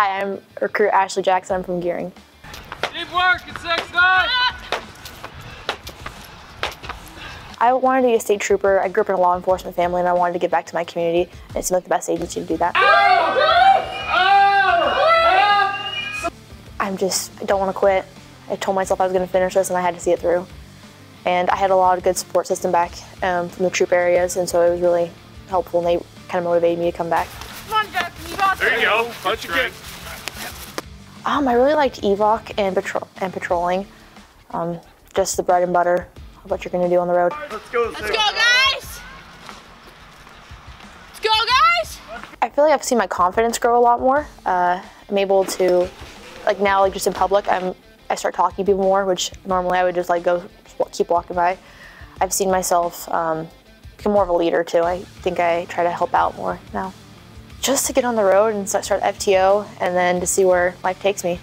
Hi, I'm recruit Ashley Jackson. I'm from Gering. Deep work, it's 6-9! I wanted to be a state trooper. I grew up in a law enforcement family and I wanted to give back to my community. And it seemed like the best agency to do that. I'm just, I don't want to quit. I told myself I was going to finish this and I had to see it through. And I had a lot of good support system back um, from the troop areas and so it was really helpful and they kind of motivated me to come back. Come on, Jackson, you got There you go. Punch again. Um, I really liked EVOC and, patrol and patrolling. Um, just the bread and butter of what you're going to do on the road. Let's go. Let's go, guys! Let's go, guys! I feel like I've seen my confidence grow a lot more. Uh, I'm able to, like now, like just in public, I'm I start talking to people more, which normally I would just like go keep walking by. I've seen myself um, become more of a leader too. I think I try to help out more now. Just to get on the road and start FTO, and then to see where life takes me.